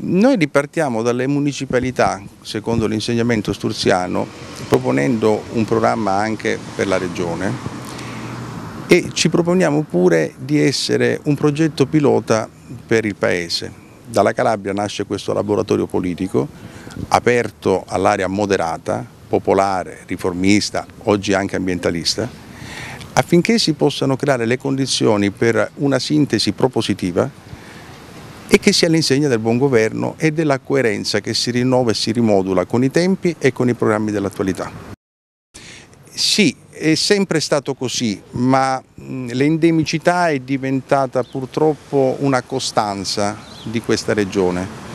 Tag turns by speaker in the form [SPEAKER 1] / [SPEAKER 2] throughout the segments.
[SPEAKER 1] Noi ripartiamo dalle municipalità, secondo l'insegnamento sturziano, proponendo un programma anche per la regione e ci proponiamo pure di essere un progetto pilota per il Paese. Dalla Calabria nasce questo laboratorio politico aperto all'area moderata, popolare, riformista, oggi anche ambientalista, affinché si possano creare le condizioni per una sintesi propositiva e che sia all'insegna del buon governo e della coerenza che si rinnova e si rimodula con i tempi e con i programmi dell'attualità. Sì, è sempre stato così, ma l'endemicità è diventata purtroppo una costanza di questa regione.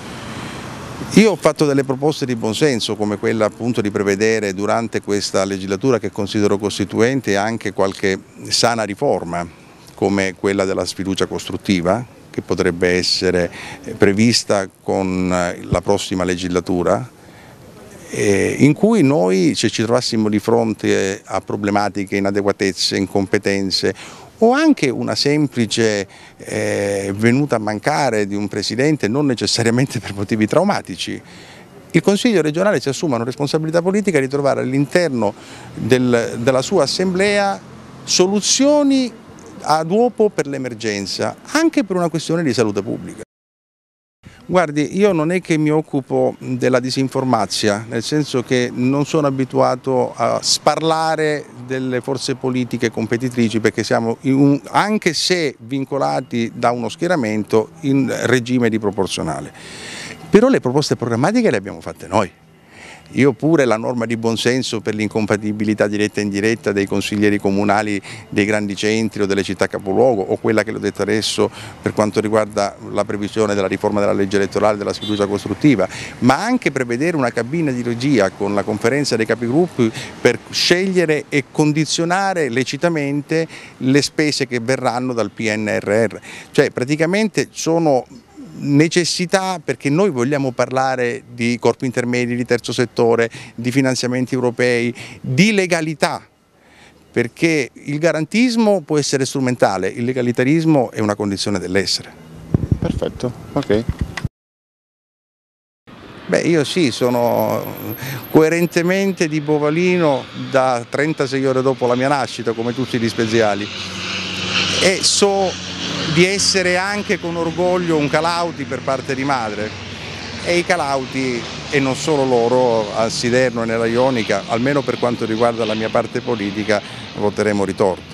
[SPEAKER 1] Io ho fatto delle proposte di buonsenso come quella appunto di prevedere durante questa legislatura che considero costituente anche qualche sana riforma come quella della sfiducia costruttiva che potrebbe essere prevista con la prossima legislatura in cui noi se ci trovassimo di fronte a problematiche, inadeguatezze, incompetenze o anche una semplice eh, venuta a mancare di un presidente non necessariamente per motivi traumatici. Il Consiglio regionale si assume una responsabilità politica di trovare all'interno del, della sua assemblea soluzioni ad uopo per l'emergenza, anche per una questione di salute pubblica. Guardi, io non è che mi occupo della disinformazia, nel senso che non sono abituato a sparlare delle forze politiche competitrici perché siamo, un, anche se vincolati da uno schieramento, in regime di proporzionale. Però le proposte programmatiche le abbiamo fatte noi. Io pure la norma di buonsenso per l'incompatibilità diretta e indiretta dei consiglieri comunali dei grandi centri o delle città capoluogo o quella che l'ho detto adesso per quanto riguarda la previsione della riforma della legge elettorale della sfiducia costruttiva, ma anche prevedere una cabina di regia con la conferenza dei capigruppi per scegliere e condizionare lecitamente le spese che verranno dal PNRR. Cioè praticamente sono necessità perché noi vogliamo parlare di corpi intermedi, di terzo settore, di finanziamenti europei, di legalità, perché il garantismo può essere strumentale, il legalitarismo è una condizione dell'essere.
[SPEAKER 2] Perfetto, ok.
[SPEAKER 1] Beh, io sì, sono coerentemente di Bovalino da 36 ore dopo la mia nascita, come tutti gli speziali, e so di essere anche con orgoglio un Calauti per parte di madre e i Calauti e non solo loro a Siderno e nella Ionica, almeno per quanto riguarda la mia parte politica, voteremo ritorno.